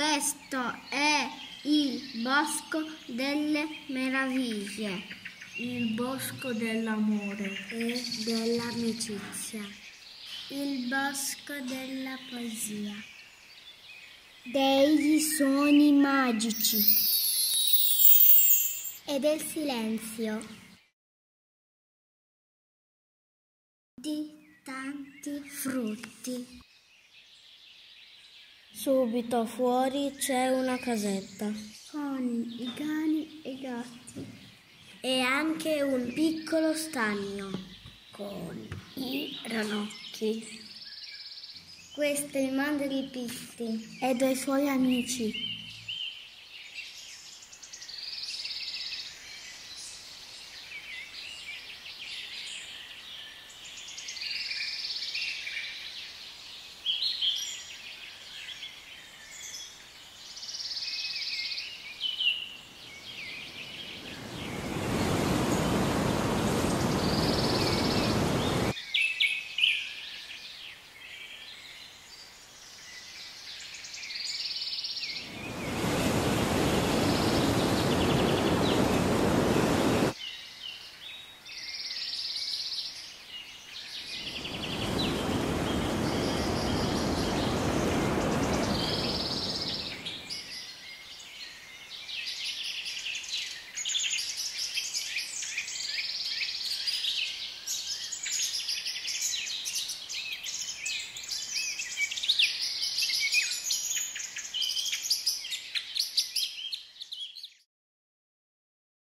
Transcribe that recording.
Questo è il bosco delle meraviglie, il bosco dell'amore. E dell'amicizia, il bosco della poesia, degli suoni magici. E del silenzio, di tanti frutti. Subito fuori c'è una casetta. Con i cani e i gatti. E anche un piccolo stagno. Con i ranocchi. Questo è il mondo di Pitti e dei suoi amici.